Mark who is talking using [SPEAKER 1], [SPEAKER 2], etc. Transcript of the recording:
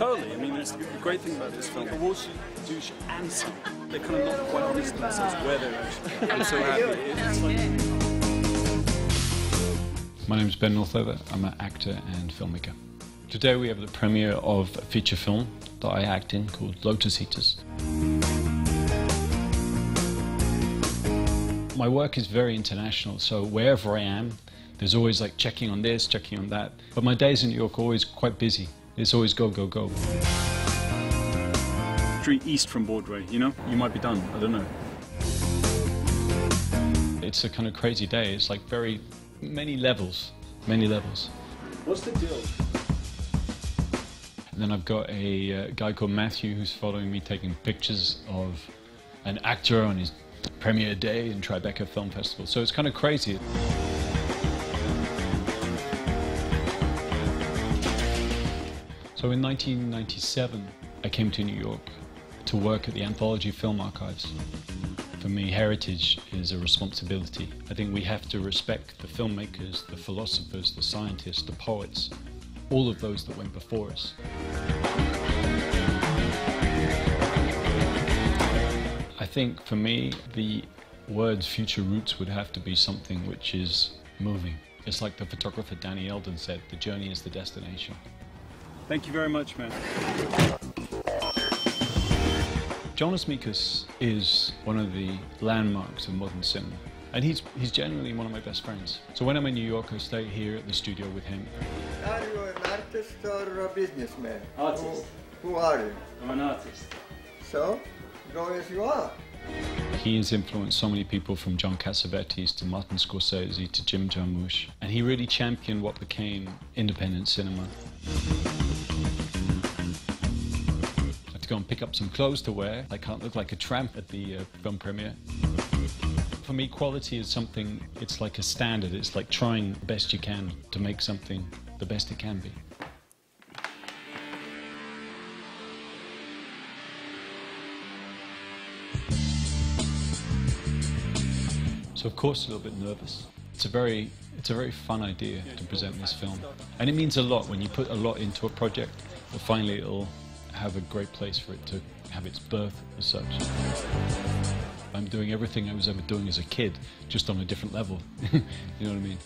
[SPEAKER 1] honest. The great thing about this film, the Walsh, douche, and some, they're kind of not quite honest in themselves where they're actually. I'm so happy. It's like,
[SPEAKER 2] My name is Benn Northover. I'm an actor and filmmaker. Today we have the premiere of a feature film that I act in called Lotus Eaters. My work is very international, so wherever I am, there's always like checking on this, checking on that. But my days in New York are always quite busy. It's always go, go, go.
[SPEAKER 1] street east from Broadway, you know? You might be done, I don't know.
[SPEAKER 2] It's a kind of crazy day. It's like very many levels, many levels.
[SPEAKER 1] What's the deal?
[SPEAKER 2] And then I've got a uh, guy called Matthew who's following me, taking pictures of an actor on his premiere day in Tribeca Film Festival. So it's kind of crazy. So in 1997, I came to New York to work at the Anthology Film Archives. For me, heritage is a responsibility. I think we have to respect the filmmakers, the philosophers, the scientists, the poets, all of those that went before us. I think for me, the words future roots would have to be something which is moving. It's like the photographer Danny Eldon said the journey is the destination.
[SPEAKER 1] Thank you very much, man.
[SPEAKER 2] Jonas Mekas is one of the landmarks of modern cinema. And he's, he's genuinely one of my best friends. So when I'm in New York, I stay here at the studio with him.
[SPEAKER 3] Are you an artist or a businessman?
[SPEAKER 4] Artist.
[SPEAKER 3] Who, who are you?
[SPEAKER 4] I'm an artist.
[SPEAKER 3] So, go as you are.
[SPEAKER 2] He has influenced so many people from John Cassavetes to Martin Scorsese to Jim Jarmusch. And he really championed what became independent cinema. To go and pick up some clothes to wear. I can't look like a tramp at the uh, film premiere. For me, quality is something, it's like a standard. It's like trying the best you can to make something the best it can be. So of course a little bit nervous. It's a very it's a very fun idea to present this film. And it means a lot when you put a lot into a project that finally it'll have a great place for it to have its birth as such. I'm doing everything I was ever doing as a kid, just on a different level. you know what I mean?